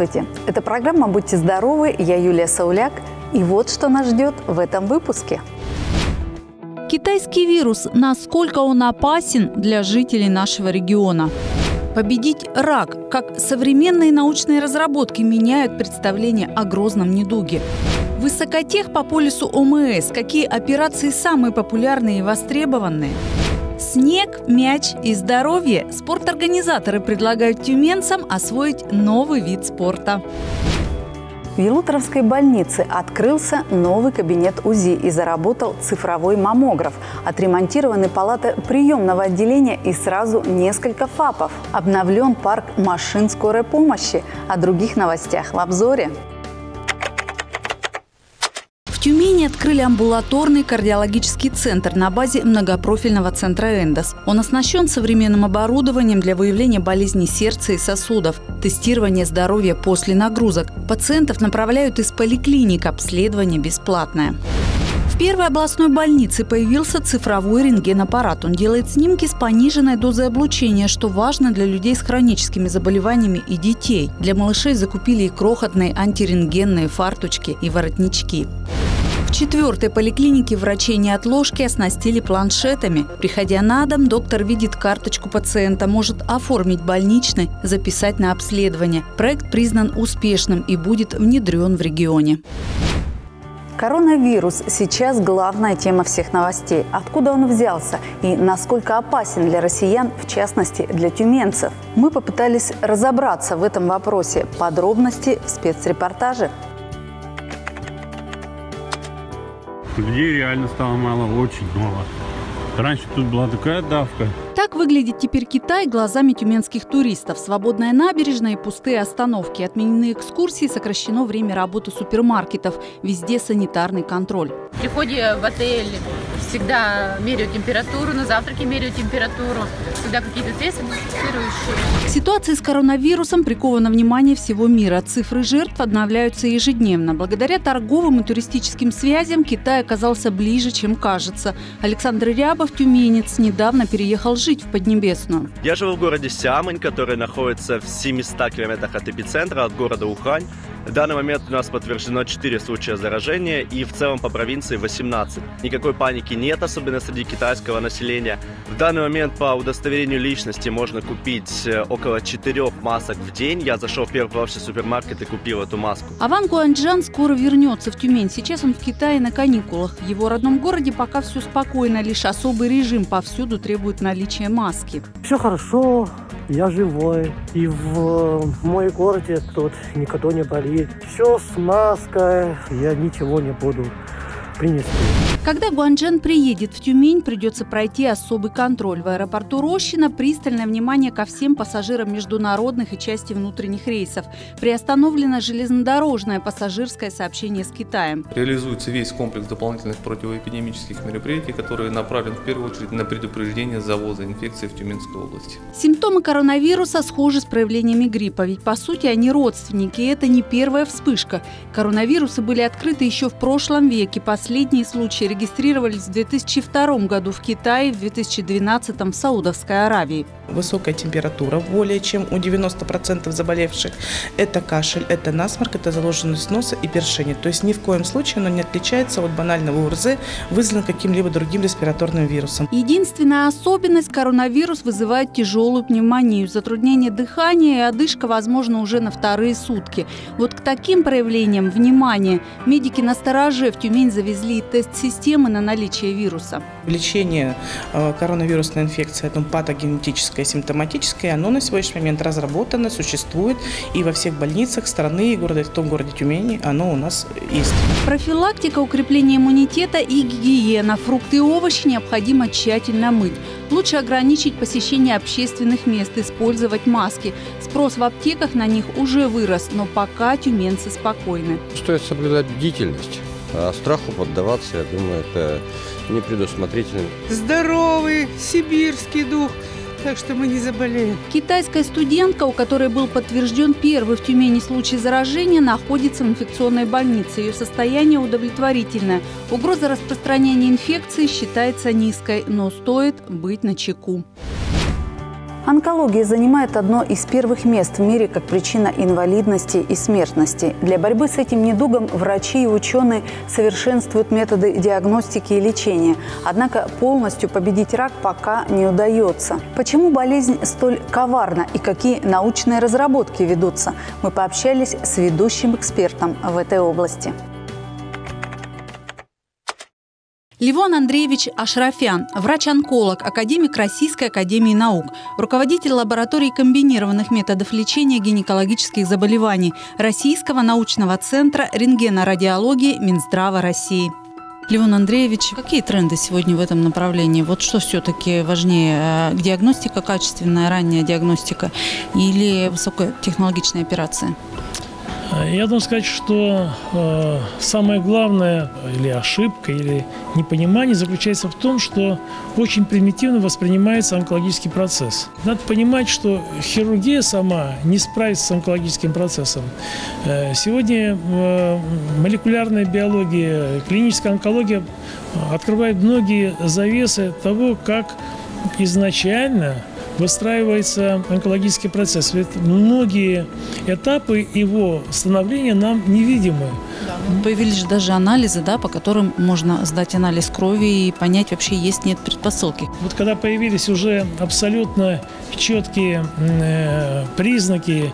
Здравствуйте! Это программа «Будьте здоровы». Я Юлия Сауляк. И вот что нас ждет в этом выпуске. Китайский вирус. Насколько он опасен для жителей нашего региона? Победить рак. Как современные научные разработки меняют представление о грозном недуге. Высокотех по полюсу ОМС. Какие операции самые популярные и востребованные? Снег, мяч и здоровье. Спорторганизаторы предлагают тюменцам освоить новый вид спорта. В Елуторовской больнице открылся новый кабинет УЗИ и заработал цифровой маммограф. Отремонтированы палаты приемного отделения и сразу несколько ФАПов. Обновлен парк машин скорой помощи. О других новостях в обзоре. Тюмени открыли амбулаторный кардиологический центр на базе многопрофильного центра «Эндос». Он оснащен современным оборудованием для выявления болезней сердца и сосудов, тестирования здоровья после нагрузок. Пациентов направляют из поликлиник, обследование бесплатное. В первой областной больнице появился цифровой рентгенаппарат. Он делает снимки с пониженной дозой облучения, что важно для людей с хроническими заболеваниями и детей. Для малышей закупили и крохотные антирентгенные фарточки и воротнички. В четвертой поликлинике врачей неотложки оснастили планшетами. Приходя на дом, доктор видит карточку пациента, может оформить больничный, записать на обследование. Проект признан успешным и будет внедрен в регионе. Коронавирус сейчас главная тема всех новостей. Откуда он взялся и насколько опасен для россиян, в частности для тюменцев? Мы попытались разобраться в этом вопросе. Подробности в спецрепортаже. Людей реально стало мало, очень мало. Раньше тут была такая давка. Так выглядит теперь Китай глазами тюменских туристов. Свободная набережная и пустые остановки. Отменены экскурсии, сокращено время работы супермаркетов. Везде санитарный контроль. При входе в отель всегда меряют температуру, на завтраке меряют температуру, всегда какие-то тесты дезинфицирующие. К ситуации с коронавирусом приковано внимание всего мира. Цифры жертв обновляются ежедневно. Благодаря торговым и туристическим связям Китай оказался ближе, чем кажется. Александр Рябов, тюменец, недавно переехал жить в Поднебесную. Я живу в городе Сямынь, который находится в 700 километрах от эпицентра, от города Ухань. В данный момент у нас подтверждено 4 случая заражения и в целом по провинции 18. Никакой паники нет, особенно среди китайского населения. В данный момент по удостоверению личности можно купить э, около 4 масок в день. Я зашел в первый общий супермаркет и купил эту маску. Аван Гуанджан скоро вернется в Тюмень. Сейчас он в Китае на каникулах. В его родном городе пока все спокойно, лишь особый режим повсюду требует наличия маски. Все хорошо, я живой. И в моем городе тут никто не болит. Все с маской, я ничего не буду принести. Когда Гуанчжэн приедет в Тюмень, придется пройти особый контроль. В аэропорту Рощина пристальное внимание ко всем пассажирам международных и части внутренних рейсов. Приостановлено железнодорожное пассажирское сообщение с Китаем. Реализуется весь комплекс дополнительных противоэпидемических мероприятий, которые направлены в первую очередь на предупреждение завоза инфекции в Тюменской области. Симптомы коронавируса схожи с проявлениями гриппа, ведь по сути они родственники, и это не первая вспышка. Коронавирусы были открыты еще в прошлом веке. Последние случаи регистрировались в 2002 году в Китае, в 2012 в Саудовской Аравии. Высокая температура более чем у 90% заболевших. Это кашель, это насморк, это заложенность носа и першение. То есть ни в коем случае оно не отличается от банального УРЗ, вызванного каким-либо другим респираторным вирусом. Единственная особенность – коронавирус вызывает тяжелую пневмонию, затруднение дыхания и одышка, возможно, уже на вторые сутки. Вот к таким проявлениям внимания медики на стороже в Тюмень завезли тест-системы на наличие вируса. Лечение э, коронавирусной инфекции, это патогенетическое, симптоматическое, оно на сегодняшний момент разработано, существует, и во всех больницах страны и города, в том городе Тюмени оно у нас есть. Профилактика, укрепление иммунитета и гигиена. Фрукты и овощи необходимо тщательно мыть. Лучше ограничить посещение общественных мест, использовать маски. Спрос в аптеках на них уже вырос, но пока тюменцы спокойны. Стоит соблюдать бдительность. А страху поддаваться, я думаю, это непредусмотрительно. Здоровый сибирский дух так что мы не заболеем. Китайская студентка, у которой был подтвержден первый в Тюмени случай заражения, находится в инфекционной больнице. Ее состояние удовлетворительное. Угроза распространения инфекции считается низкой, но стоит быть начеку. Онкология занимает одно из первых мест в мире как причина инвалидности и смертности. Для борьбы с этим недугом врачи и ученые совершенствуют методы диагностики и лечения. Однако полностью победить рак пока не удается. Почему болезнь столь коварна и какие научные разработки ведутся? Мы пообщались с ведущим экспертом в этой области. Ливон Андреевич Ашрафян, врач-онколог, академик Российской академии наук, руководитель лаборатории комбинированных методов лечения гинекологических заболеваний Российского научного центра рентгенорадиологии Минздрава России. Левон Андреевич, какие тренды сегодня в этом направлении? Вот что все-таки важнее, э, диагностика качественная, ранняя диагностика или высокотехнологичная операция? Я должен сказать, что э, самое главное, или ошибка, или непонимание заключается в том, что очень примитивно воспринимается онкологический процесс. Надо понимать, что хирургия сама не справится с онкологическим процессом. Э, сегодня э, молекулярная биология, клиническая онкология открывает многие завесы того, как изначально выстраивается онкологический процесс. Ведь многие этапы его становления нам невидимы. Да, ну, появились же даже анализы, да, по которым можно сдать анализ крови и понять, вообще есть нет предпосылки. Вот когда появились уже абсолютно четкие э, признаки,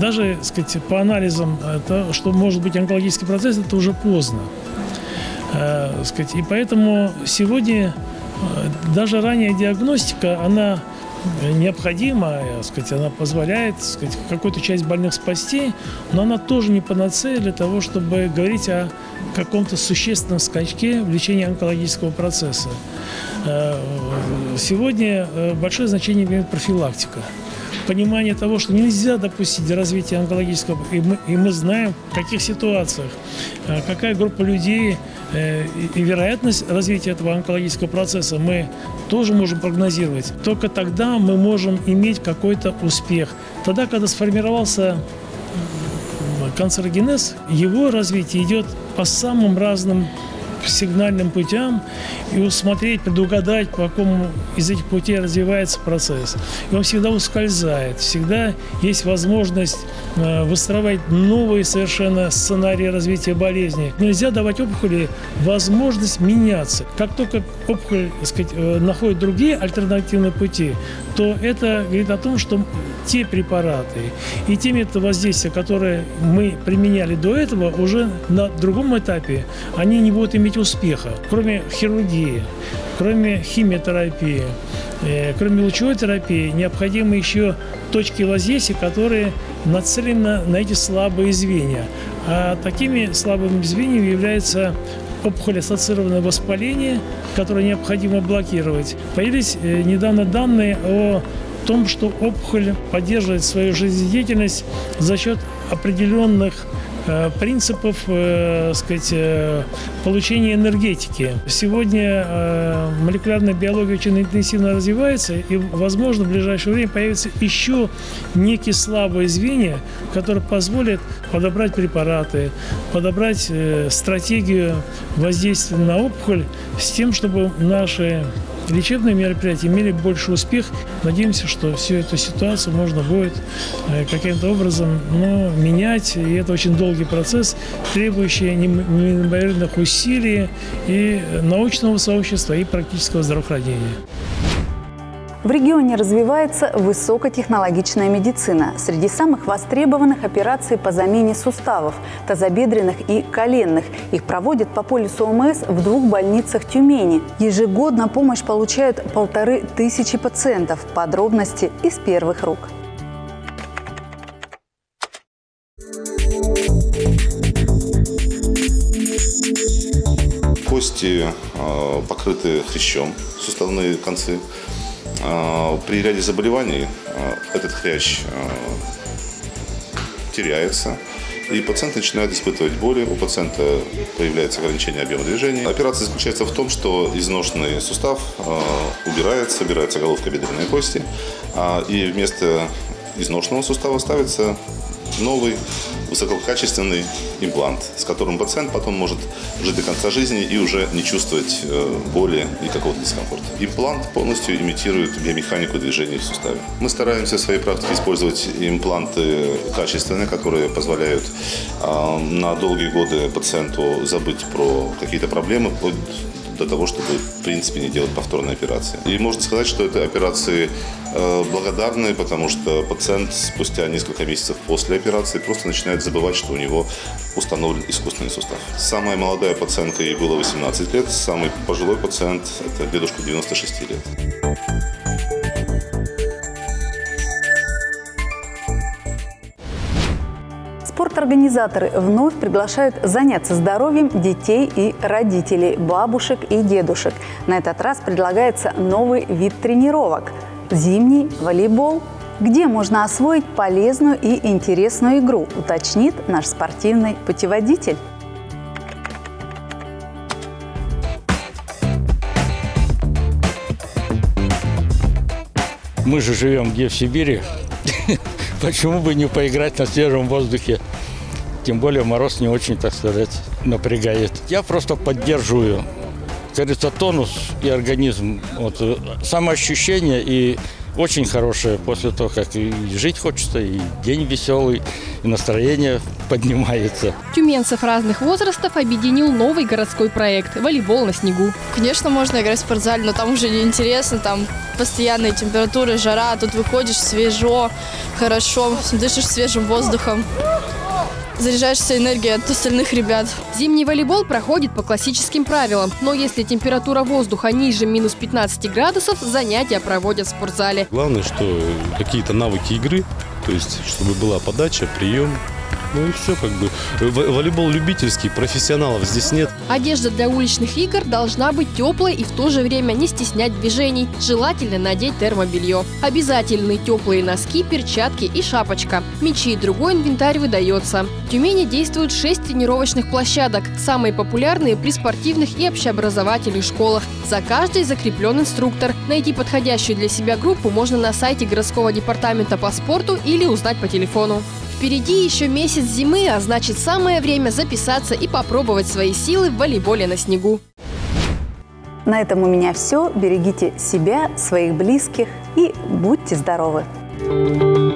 даже сказать, по анализам, это, что может быть онкологический процесс, это уже поздно. Э, сказать, и поэтому сегодня э, даже ранняя диагностика, она необходима, сказать, она позволяет сказать, какую-то часть больных спасти, но она тоже не панацея для того, чтобы говорить о каком-то существенном скачке в лечении онкологического процесса. Э, сегодня э, большое значение имеет профилактика понимание того, что нельзя допустить развития онкологического, и мы, и мы знаем, в каких ситуациях, э, какая группа людей э, и вероятность развития этого онкологического процесса мы тоже можем прогнозировать. Только тогда мы можем иметь какой-то успех. Тогда, когда сформировался канцерогенез, его развитие идет по самым разным сигнальным путям и усмотреть, предугадать, по какому из этих путей развивается процесс. И он всегда ускользает, всегда есть возможность э, выстраивать новые совершенно сценарии развития болезни. Нельзя давать опухоли возможность меняться. Как только опухоль так сказать, э, находит другие альтернативные пути, то это говорит о том, что те препараты и те методы воздействия, которые мы применяли до этого, уже на другом этапе, они не будут иметь успеха. Кроме хирургии, кроме химиотерапии, э, кроме лучевой терапии, необходимы еще точки воздействия, которые нацелены на эти слабые звенья. А такими слабыми звеньями является опухоль ассоциированное воспаление, которое необходимо блокировать. Появились э, недавно данные о том, что опухоль поддерживает свою жизнедеятельность за счет определенных принципов э, сказать, э, получения энергетики. Сегодня э, молекулярная биология очень интенсивно развивается, и, возможно, в ближайшее время появятся еще некие слабые звенья, которые позволят подобрать препараты, подобрать э, стратегию воздействия на опухоль с тем, чтобы наши лечебные мероприятия имели больше успех. Надеемся, что всю эту ситуацию можно будет э, каким-то образом ну, менять. И это очень долгий процесс, требующий неимоверных усилий и научного сообщества, и практического здравоохранения. В регионе развивается высокотехнологичная медицина. Среди самых востребованных операций по замене суставов, тазобедренных и коленных. Их проводят по полюсу ОМС в двух больницах Тюмени. Ежегодно помощь получают полторы тысячи пациентов. Подробности из первых рук. Кости а, покрыты хрящом, суставные концы. А, при ряде заболеваний а, этот хрящ а, теряется, и пациент начинает испытывать боли, у пациента появляется ограничение объема движения. Операция заключается в том, что изношенный сустав убирается, убирается головка бедренной кости, и вместо изношенного сустава ставится новый высококачественный имплант, с которым пациент потом может жить до конца жизни и уже не чувствовать э, боли и какого-то дискомфорта. Имплант полностью имитирует биомеханику движений в суставе. Мы стараемся в своей практике использовать импланты качественные, которые позволяют э, на долгие годы пациенту забыть про какие-то проблемы, до того, чтобы, в принципе, не делать повторные операции. И можно сказать, что это операции э, благодарные, потому что пациент спустя несколько месяцев после операции просто начинает забывать, что у него установлен искусственный сустав. Самая молодая пациентка, ей было 18 лет, самый пожилой пациент – это дедушка 96 лет. Спорторганизаторы вновь приглашают заняться здоровьем детей и родителей, бабушек и дедушек. На этот раз предлагается новый вид тренировок – зимний волейбол. Где можно освоить полезную и интересную игру, уточнит наш спортивный путеводитель. Мы же живем где в Сибири, почему бы не поиграть на свежем воздухе? Тем более мороз не очень, так сказать, напрягает. Я просто поддерживаю, кажется, тонус и организм. Вот, э, самоощущение и очень хорошее после того, как и жить хочется, и день веселый, и настроение поднимается. Тюменцев разных возрастов объединил новый городской проект – волейбол на снегу. Конечно, можно играть в спортзале, но там уже неинтересно, там постоянные температуры, жара, а тут выходишь свежо, хорошо, дышишь свежим воздухом заряжаешься энергией от остальных ребят. Зимний волейбол проходит по классическим правилам, но если температура воздуха ниже минус 15 градусов, занятия проводят в спортзале. Главное, что какие-то навыки игры, то есть чтобы была подача, прием, ну и все как бы. Волейбол любительский, профессионалов здесь нет. Одежда для уличных игр должна быть теплой и в то же время не стеснять движений. Желательно надеть термобелье. Обязательны теплые носки, перчатки и шапочка. Мечи и другой инвентарь выдается. В Тюмени действуют 6 тренировочных площадок. Самые популярные при спортивных и общеобразовательных школах. За каждой закреплен инструктор. Найти подходящую для себя группу можно на сайте городского департамента по спорту или узнать по телефону. Впереди еще месяц зимы, а значит самое время записаться и попробовать свои силы в волейболе на снегу. На этом у меня все. Берегите себя, своих близких и будьте здоровы! thank you